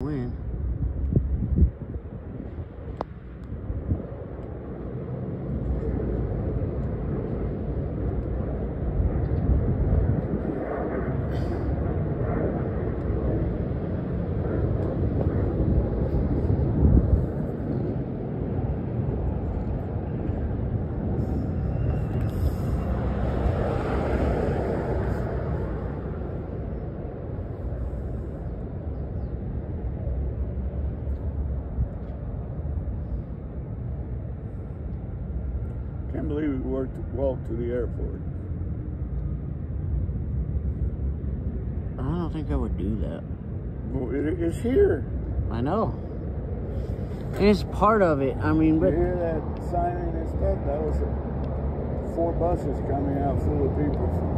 win. Believe we worked walked to the airport. I don't think I would do that. Well, it, it's here. I know. And it's part of it. I mean, You but hear that siren and stuff? That was a, four buses coming out full of people. From,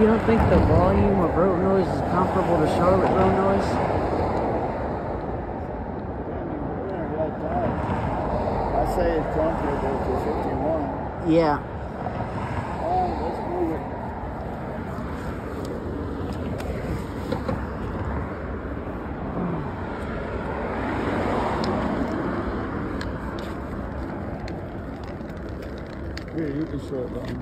you don't think the volume of road noise is comparable to Charlotte road noise? I say it's comfortable to 51. Yeah. All right, let's move. Here, you can show it down.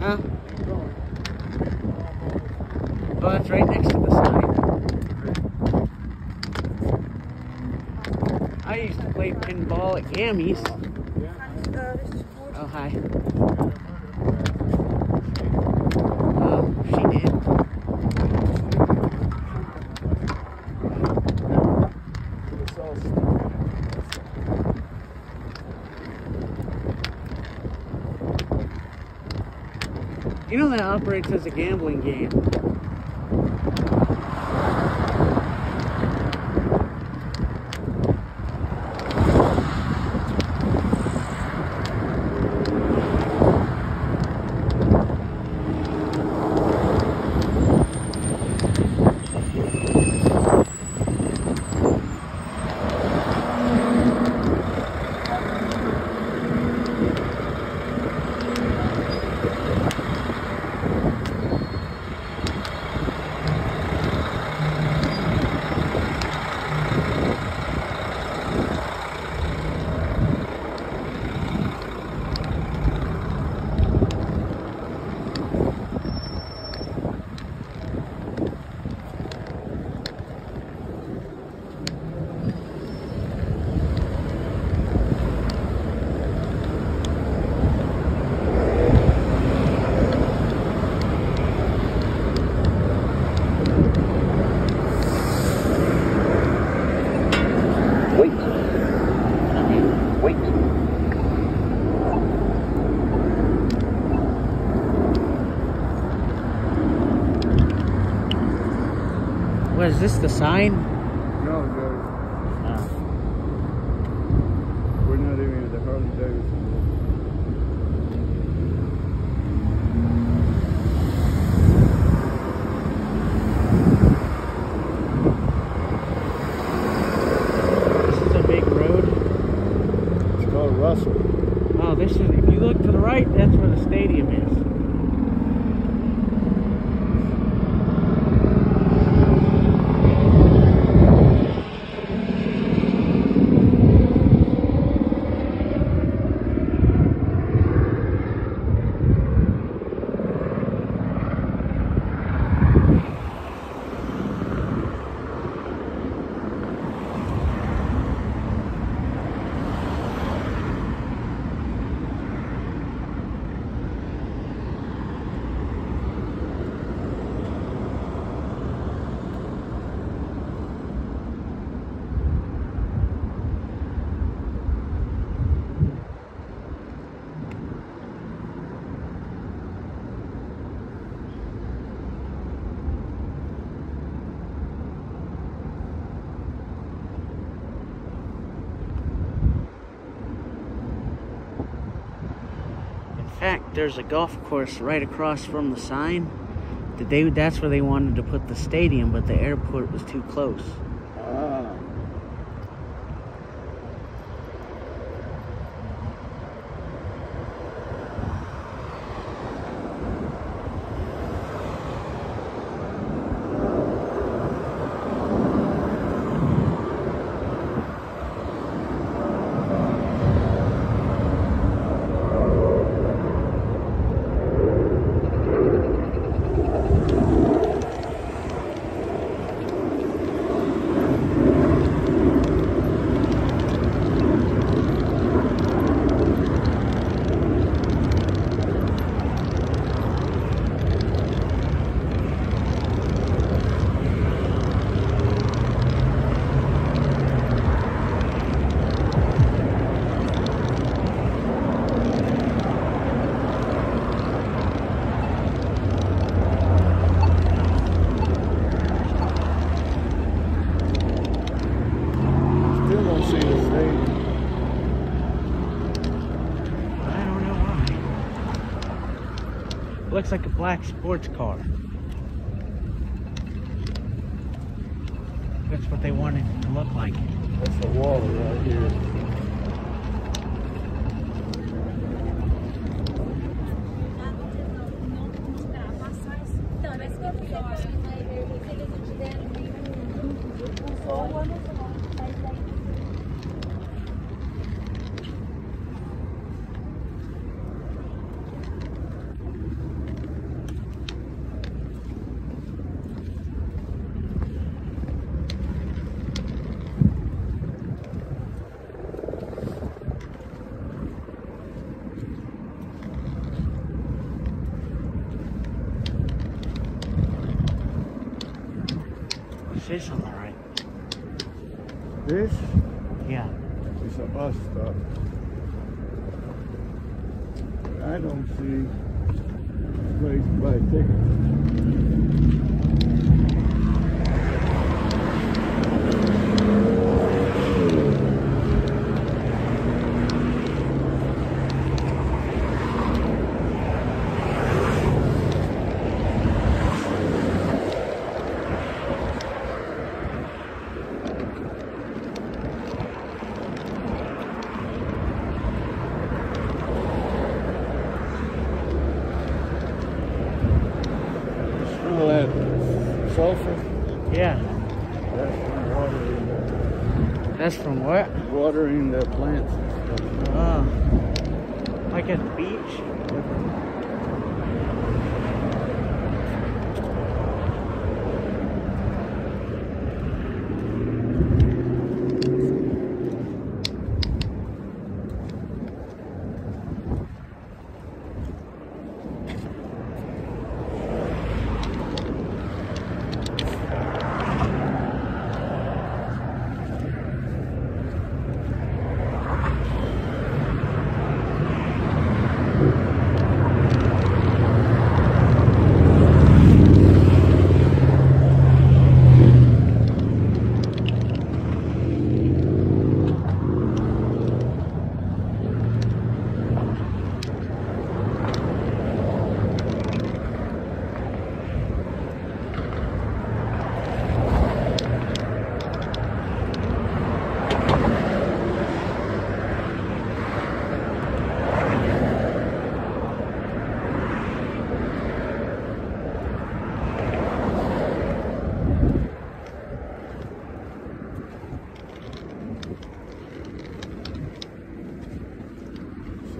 Huh? Oh, that's right next to the sign. I used to play Gammy's. Oh, hi. Oh, she did. It's all stuff. You know that operates as a gambling game. What is this, the sign? There's a golf course right across from the sign. They, that's where they wanted to put the stadium, but the airport was too close. Ah. Still don't see the stadium. I don't know why. Looks like a black sports car. That's what they wanted it to look like. That's the wall right here. This on the right? This Yeah. It's a bus stop. I don't see a place to buy tickets. Smell that sulfur? Yeah. That's from watering the, That's from what? Watering the plants and stuff. Oh. Like at the beach?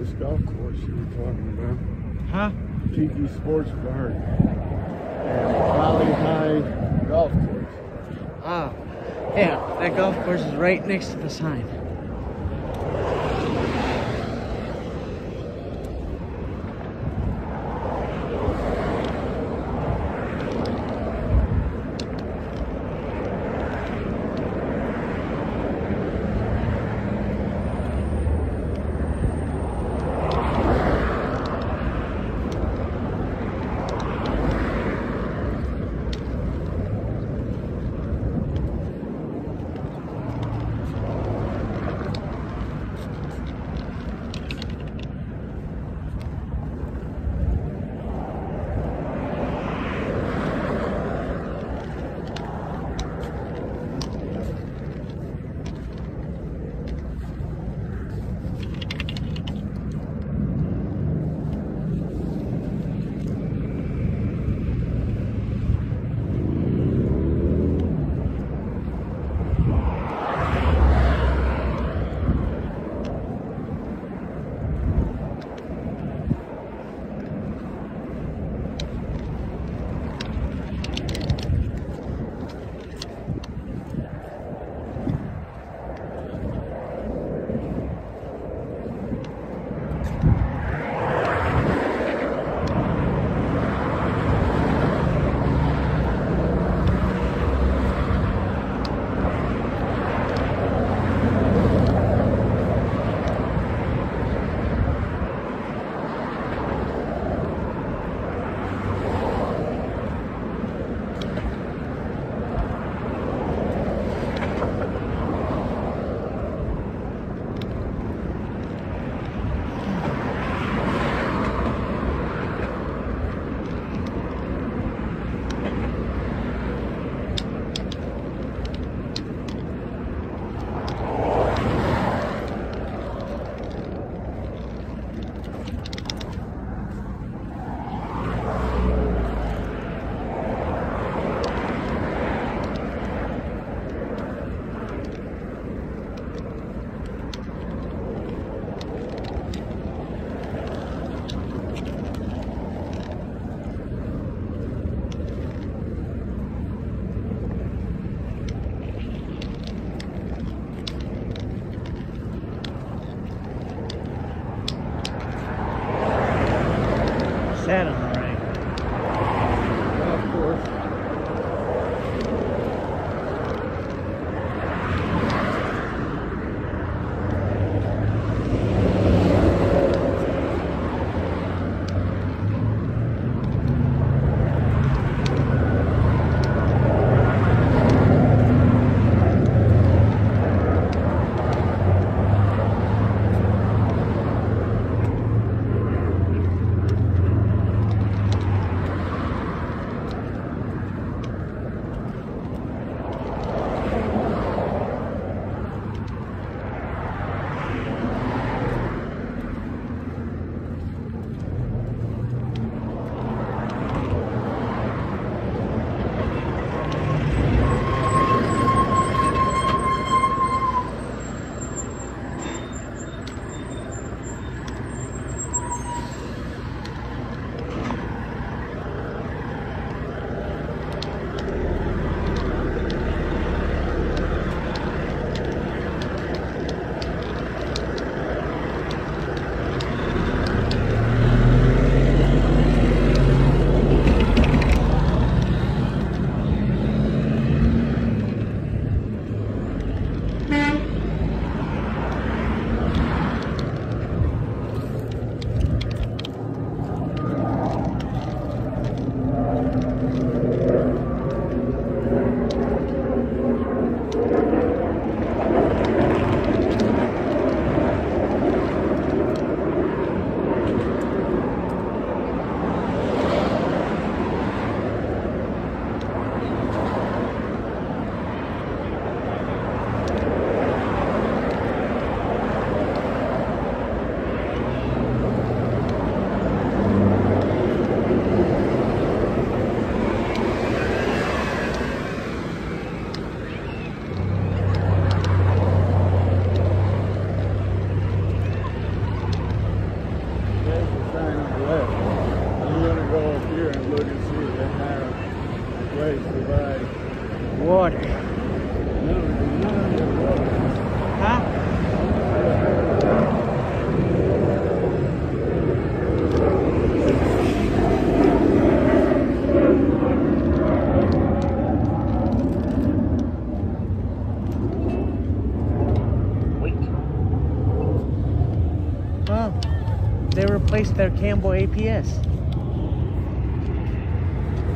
This golf course you were talking about. Huh? Tiki Sports Bar and Bali Hai Golf Course. Ah, yeah, that golf course is right next to the sign. Water. No. Huh? Wait. They replaced their Campbell APS.